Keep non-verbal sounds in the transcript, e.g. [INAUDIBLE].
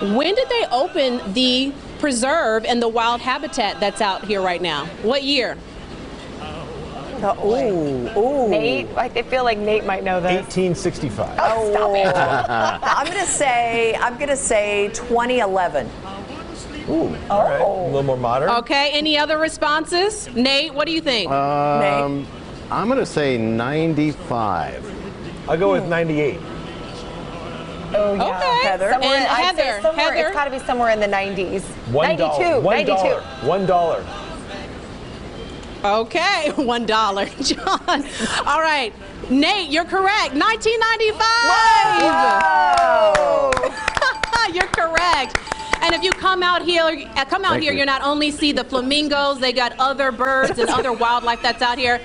When did they open the preserve and the wild habitat that's out here right now? What year? Oh, ooh. Nate, I feel like Nate might know this. 1865. Oh, stop it. [LAUGHS] I'm gonna say I'm gonna say 2011. Ooh, all right. A little more modern. Okay, any other responses? Nate, what do you think? Um, I'm going to say 95. I'll go with 98. Oh, yeah. Okay. Heather? Somewhere, And I'd say Heather, somewhere, Heather? It's got to be somewhere in the 90s. One 92. One 92. dollar. One dollar. Okay, [LAUGHS] one dollar, John. All right, Nate, you're correct. 1995. [LAUGHS] you're correct. And if you come out here, uh, come out Thank here, you. you not only see the flamingos, they got other birds and other wildlife that's out here.